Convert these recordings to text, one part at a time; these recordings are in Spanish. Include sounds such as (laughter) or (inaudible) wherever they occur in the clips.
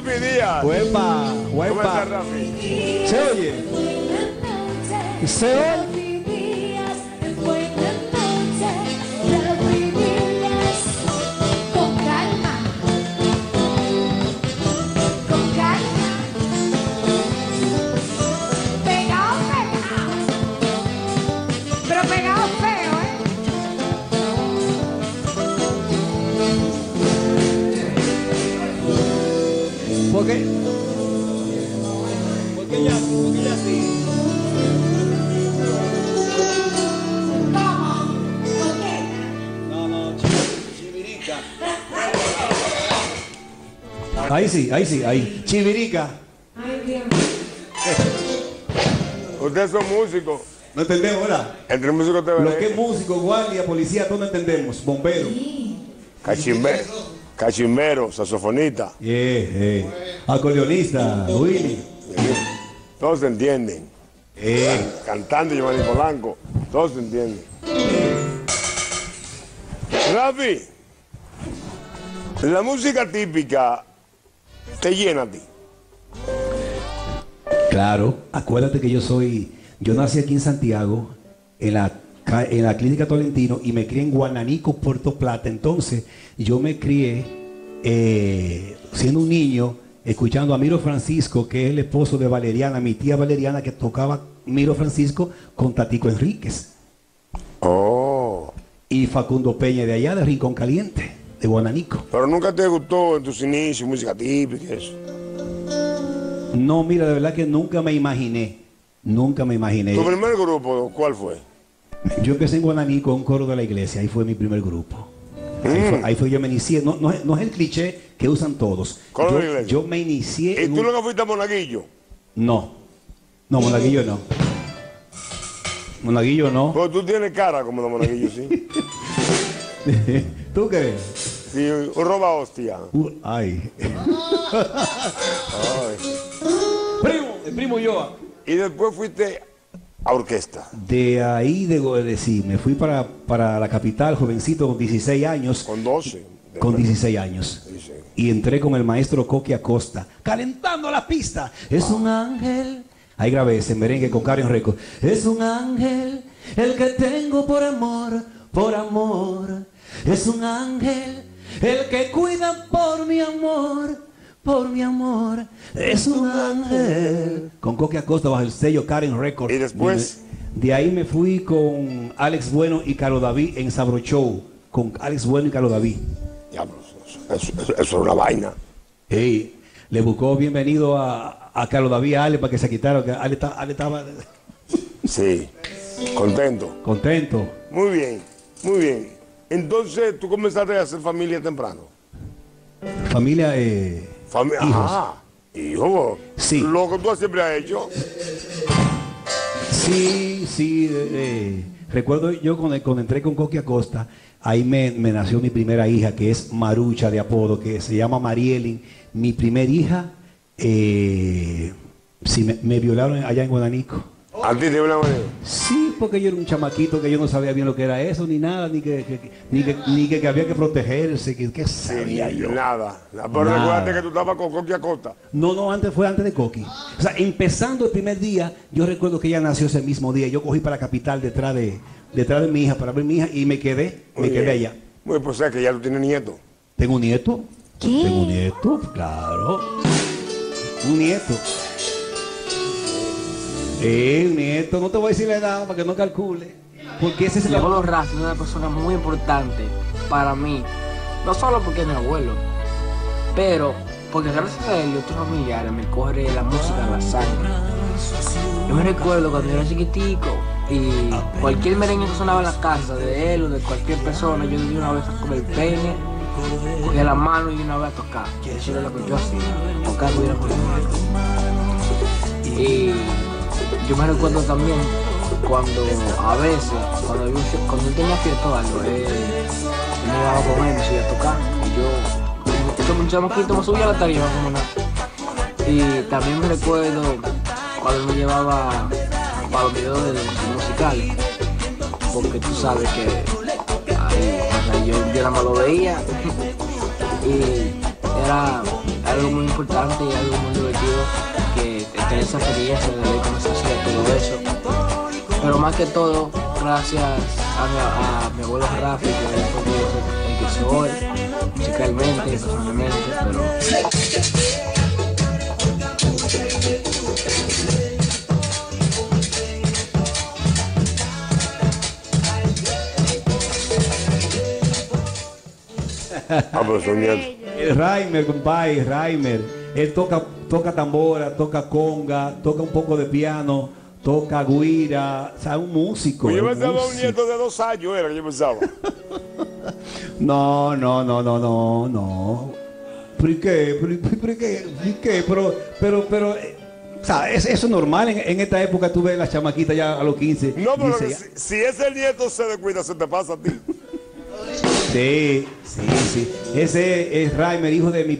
Rafi Díaz. Huepa, ¿Cómo está huepa. Rafi? ¿Se oye? ¿Se oye? ¿Por qué? ¿Por qué ya, por qué ya sí? ¿Cómo? ¿Por qué? No, no, chivirica. Ahí sí, ahí sí, ahí. Chivirica. Ay, Dios. (laughs) Ustedes son músicos. No entendemos, ¿verdad? Entre músicos te Lo que es músico, guardia, policía, todos no entendemos. Bombero. Cachimbero. Cachimbero, saxofonista. Yeah, eh. Acordeonista, Willy. Todos se entienden. Eh. Cantando Giovanni Polanco. Todos se entienden. Rafi, la música típica te llena a ti. Claro, acuérdate que yo soy, yo nací aquí en Santiago, en la, en la clínica Tolentino, y me crié en Guananico, Puerto Plata. Entonces, yo me crié eh, siendo un niño, escuchando a Miro Francisco, que es el esposo de Valeriana, mi tía Valeriana, que tocaba Miro Francisco con Tatico Enríquez. Oh. Y Facundo Peña de allá, de Rincón Caliente, de Guananico. Pero nunca te gustó en tus inicios música típica y eso. No, mira, de verdad que nunca me imaginé, nunca me imaginé. ¿Tu primer grupo cuál fue? Yo empecé en Guananí con un coro de la iglesia, ahí fue mi primer grupo. Ahí, fue, ahí fue yo me inicié, no, no, es- no es el cliché que usan todos. Yo, yo me inicié. ¿Y tú un- nunca fuiste a Monaguillo? No, no, Monaguillo no. Monaguillo no. Porque tú tienes cara como de Monaguillo, sí. (laughs) ¿Tú qué? Sí, roba hostia. Uh, ay. Ay. Primo, el primo yo. Y después fuiste a orquesta. De ahí, de, de sí, me fui para, para la capital, jovencito, con 16 años. Con 12. Con 16 años. Y entré con el maestro Coqui Acosta, calentando la pista. Es un ángel. Ahí grabé ese merengue con Karen Records. Es un ángel el que tengo por amor, por amor. Es un ángel el que cuida por mi amor, por mi amor. Es un ángel. Con Coqui Acosta bajo el sello Karen Records. ¿Y después? De ahí me fui con Alex Bueno y Caro David en Sabro Show. Con Alex Bueno y Caro David. Diablos, eso, eso- eso- eso es una vaina. Ey, le buscó bienvenido a, a Carlos David a Ale para que se quitara, que Ale, Ale estaba Sí. Contento. contento. Muy bien, muy bien. Entonces tú comenzaste a hacer familia temprano. Familia, eh, Fami- Hijos. Ajá. Hijo. Sí. Lo que tú siempre has hecho. sí, sí. eh, eh, recuerdo yo cuando, cuando entré con Coqui Acosta, ahí me, me nació mi primera hija, que es Marucha de apodo, que se llama Marielin. Mi primer hija, eh, sí, me, me violaron allá en Guadanico. A ti te Sí, porque yo era un chamaquito que yo no sabía bien lo que era eso, ni nada, ni que, que- que- ni que, ni que, que había que protegerse, que, que sabía yo. Nada. Pero Nada. recuérdate que tú estabas con Coqui Acosta. No, no, antes fue antes de Coqui. O sea, empezando el primer día, yo recuerdo que ella nació ese mismo día. Yo cogí para la capital detrás de, detrás de mi hija, para ver mi hija, y me quedé, me Muy quedé bien. allá. Muy pues o sea que ya tú tienes nieto. ¿Tengo un nieto? ¿Qué? Tengo un nieto, claro. Un nieto. Un nieto, no te voy a decir la edad para que no calcule. Porque ese es el abuelo Rafi es una persona muy importante para mí. No solo porque es mi abuelo, pero porque gracias a él y otros familiares me corre la música en la sangre. Yo me recuerdo cuando yo era chiquitico y cualquier merengue que sonaba en la casa de él o de cualquier persona, yo de una vez con el peine, cogía la mano y una vez a tocar. Eso era lo que yo hacía, tocar hubiera con la mano. Y yo me recuerdo también cuando a veces, cuando yo, cuando tenía fiesta o algo, él, él me llevaba con él, me subía a tocar. Y yo, como un chamaquito, me subía a la tarima como nada. Y también me recuerdo cuando me llevaba para los videos de los musicales. Porque tú sabes que yo, yo nada más lo veía. (laughs) Y era algo muy importante y algo muy divertido que tener esa experiencia de ver cómo se hacía todo eso. Pero más que todo, gracias a mi, a mi abuelo Rafi, que él fue que hoy, musicalmente, personalmente, pero Ah, pero. El Raimer, compadre, Raimer. Él toca, toca tambora, toca conga, toca un poco de piano, toca guira, o sea, un músico. Pues yo pensaba un nieto de dos años, era que yo pensaba. (laughs) No, no, no, no, no, no. ¿Pero y qué? ¿Pero, y- pero y qué? ¿Y qué? Pero, pero, pero, eh, o sea, es- eso es normal. En, en esta época tú ves las chamaquitas ya a los 15. No, pero si, si ese nieto se descuida, se te pasa a ti. Sí, sí, sí. Ese es Raimer, hijo de mi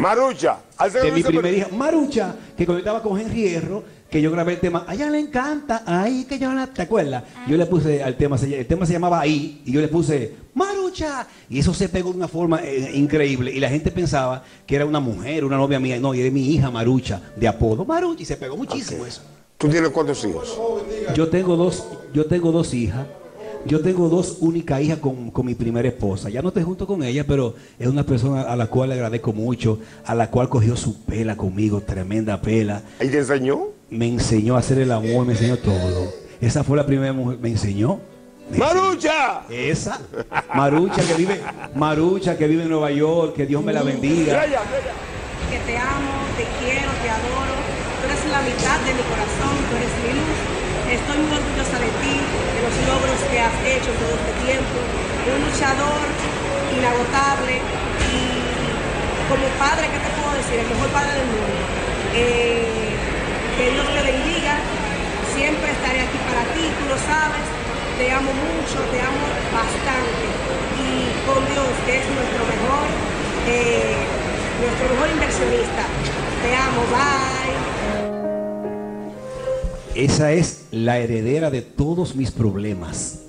Marucha, de mi primera hija, Marucha, que estaba con Henry Hierro, que yo grabé el tema, a ella le encanta, ahí que yo la, ¿te acuerdas? Yo le puse al tema, se- el tema se llamaba Ahí, y yo le puse Marucha, y eso se pegó de una forma eh, increíble, y la gente pensaba que era una mujer, una novia mía, no, y era mi hija Marucha, de apodo Marucha, y se pegó muchísimo eso. ¿Tú tienes cuántos hijos? Yo tengo dos, yo tengo dos hijas. Yo tengo dos únicas hijas con, con mi primera esposa. Ya no estoy junto con ella, pero es una persona a la cual le agradezco mucho, a la cual cogió su pela conmigo, tremenda pela. ¿Y te enseñó? Me enseñó a hacer el amor, me enseñó todo. Esa fue la primera mujer, me enseñó. Me ¡Marucha! Esa, Marucha que vive, Marucha que vive en Nueva York, que Dios me la bendiga. Que te amo, te quiero, te adoro. Tú eres la mitad de mi corazón, tú eres mi luz. Estoy muy orgullosa de ti, de los logros que has hecho todo este tiempo. Un luchador inagotable y como padre, ¿qué te puedo decir? El mejor padre del mundo. Eh, que Dios te bendiga. Siempre estaré aquí para ti, tú lo sabes. Te amo mucho, te amo bastante. Y con Dios, que es nuestro mejor, eh, nuestro mejor inversionista. Te amo, bye. Esa es la heredera de todos mis problemas.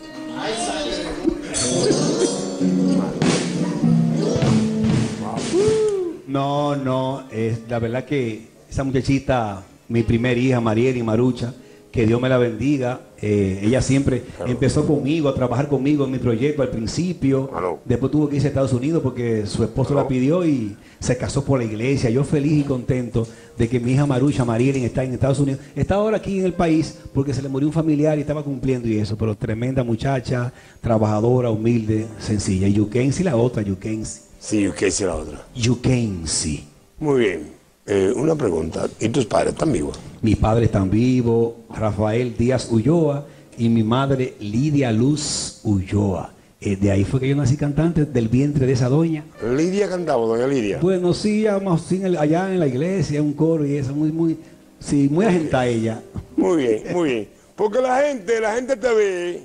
No, no, es la verdad que esa muchachita, mi primera hija, Marieli Marucha, que Dios me la bendiga. eh, ella siempre empezó conmigo a trabajar conmigo en mi proyecto al principio. Después tuvo que irse a Estados Unidos porque su esposo la pidió y se casó por la iglesia. Yo feliz y contento de que mi hija Marucha, Marielin, está en Estados Unidos. Está ahora aquí en el país porque se le murió un familiar y estaba cumpliendo y eso. Pero tremenda muchacha, trabajadora, humilde, sencilla. Y Yukensi la otra, Yukensi. Sí, ¿qué hice la otra? Yukensi. Muy bien. Eh, una pregunta. ¿Y tus padres están vivos? Mis padres están vivos, Rafael Díaz Ulloa y mi madre Lidia Luz Ulloa. Eh, de ahí fue que yo nací cantante, del vientre de esa doña. Lidia cantaba, doña Lidia. Bueno, sí, allá en la iglesia, un coro y eso, muy, muy, sí, muy agentada ella. Muy bien, muy bien. Porque la gente, la gente te ve.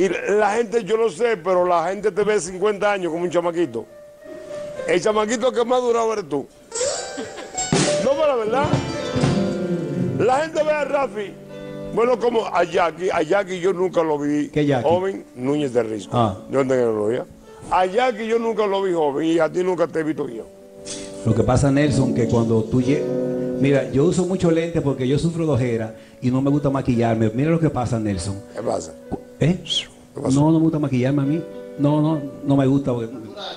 Y la gente, yo lo sé, pero la gente te ve 50 años como un chamaquito. El chamaquito que más durado eres tú. No, pero la verdad. La gente ve a Rafi. Bueno, como a Jackie. A Jackie yo nunca lo vi ¿Qué Jackie? joven. Núñez de Risco. Ah. Yo no lo. A Jackie yo nunca lo vi joven y a ti nunca te he visto yo. Lo que pasa, Nelson, que cuando tú Mira, yo uso mucho lentes porque yo sufro de ojera y no me gusta maquillarme. Mira lo que pasa, Nelson. ¿Qué pasa? ¿Eh? ¿Qué pasó? No, no me gusta maquillarme a mí. No, no, no me gusta porque-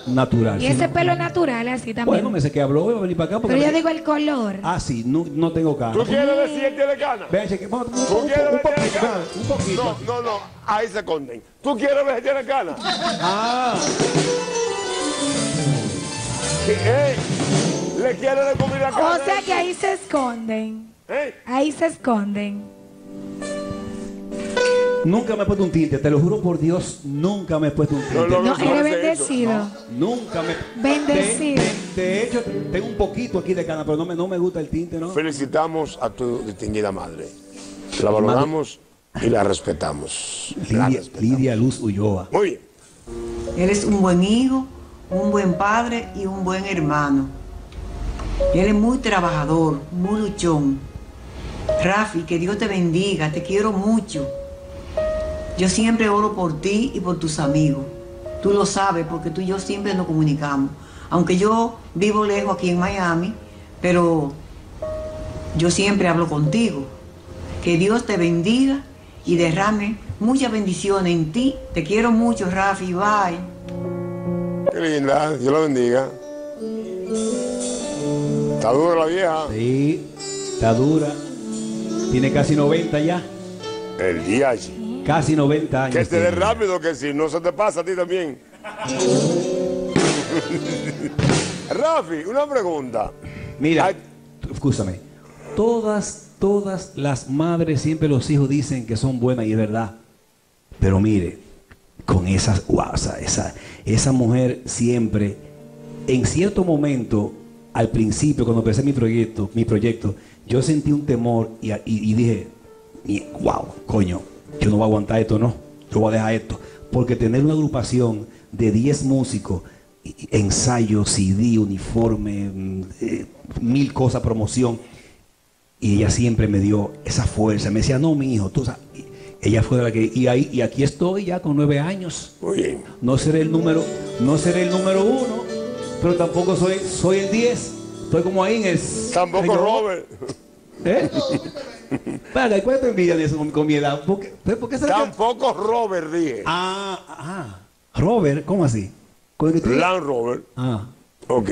natural. Y ese no. pelo es natural, así también. Bueno, me sé que habló, voy a venir para acá porque... Pero yo me- digo el color. Ah, sí, no, no tengo cara. ¿Tú quieres ver si él tiene ganas? Vean, cheque, un, ¿Tú un- quieres un ver si poquito, tiene un poquito. No, no, no. Ahí se esconden. ¿Tú quieres ver si tiene ganas? Ah, ¿Qué, eh? ¿Le quieres descubrir la cara? O sea que ahí se esconden. ¿Eh? Ahí se esconden. Nunca me he puesto un tinte, te lo juro por Dios, nunca me he puesto un tinte. No, no, No, no, eres bendecido. Nunca me... Bendecido. De, de- de hecho, tengo un poquito aquí de cana, pero no me, no me gusta el tinte, ¿no? Felicitamos a tu distinguida madre. La valoramos y la respetamos. La Lidia, respetamos. Lidia Luz Ulloa. Muy bien. Él es un buen hijo, un buen padre y un buen hermano. Él es muy trabajador, muy luchón. Rafi, que Dios te bendiga, te quiero mucho. Yo siempre oro por ti y por tus amigos. Tú lo sabes porque tú y yo siempre nos comunicamos. Aunque yo vivo lejos aquí en Miami, pero yo siempre hablo contigo. Que Dios te bendiga y derrame muchas bendiciones en ti. Te quiero mucho, Rafi. Bye. Qué linda, Dios la bendiga. Está dura la vieja. Sí, está dura. Tiene casi 90 ya. El día Casi 90 años. Que te dé rápido, que si no se te pasa a ti también. (laughs) Rafi, una pregunta. Mira, Ay. escúchame. Todas, todas las madres, siempre los hijos dicen que son buenas y es verdad. Pero mire, con esas, wow, esa, esa, esa mujer siempre, en cierto momento, al principio, cuando empecé mi proyecto, mi proyecto, yo sentí un temor y, y- y dije, "Mi- wow, coño, yo no voy a aguantar esto, no. Yo voy a dejar esto. Porque tener una agrupación de 10 músicos, ensayo, CD, uniforme, mm, eh, mil cosas, promoción. Y ella siempre me dio esa fuerza. Me decía, no, mi hijo, tú sabes. Y Ella fue de la que. Y ahí, y aquí estoy ya con nueve años. Muy bien. No seré el número, no seré el número uno, pero tampoco soy, soy el 10. Estoy como ahí en el. Tampoco Robert. ¿Eh? (laughs) (laughs) Venga, ¿y ¿cuál es tu envidia de eso con, con mi edad? ¿Por qué, por qué será que- Tampoco Robert, dije. Ah, ah. Robert, ¿cómo así? ¿Con el que Land Robert. Ah. Ok.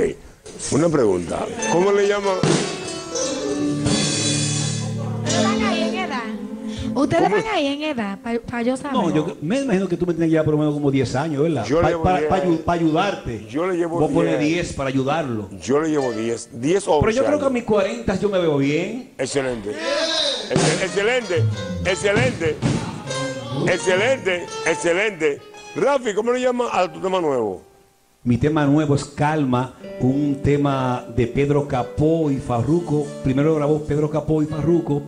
Una pregunta. ¿Cómo le llaman? ¿Ustedes van ahí en edad? Para yo saber. No, yo me imagino que tú me tienes ya por lo menos como 10 años, ¿verdad? Yo le llevo Para 10. ayudarte. Yo le llevo Voy a poner 10. 10 para ayudarlo. Yo le llevo 10. 10 o 11 Pero yo creo que a mis 40 yo me veo bien. Excelente. Ex- Excelente. Excelente. Excelente. Excelente. Rafi, ¿cómo le llaman a tu tema nuevo? Mi tema nuevo es Calma, un tema de Pedro Capó y Farruco. Primero lo grabó Pedro Capó y Farruco,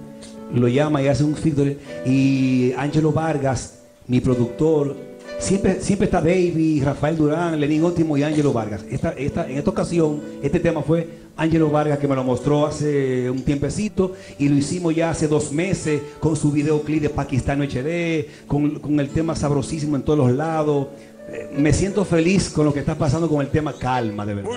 lo llama y hace un feature. Y Ángelo Vargas, mi productor, siempre, siempre está Baby, Rafael Durán, Lenín Ótimo y Ángelo Vargas. Esta, esta, en esta ocasión, este tema fue Ángelo Vargas que me lo mostró hace un tiempecito y lo hicimos ya hace dos meses con su videoclip de Pakistán HD, con, con el tema sabrosísimo en todos los lados. Eh, Me siento feliz con lo que está pasando con el tema calma, de verdad.